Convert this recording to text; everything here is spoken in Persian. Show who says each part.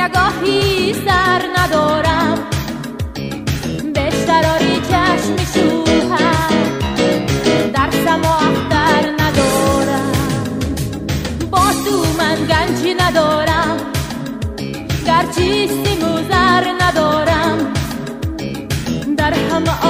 Speaker 1: نگاهی سر ندارم به شراری چشم شوهم درسم و اختر ندارم با تو من گنجی ندارم گرچیستی موزر ندارم در همه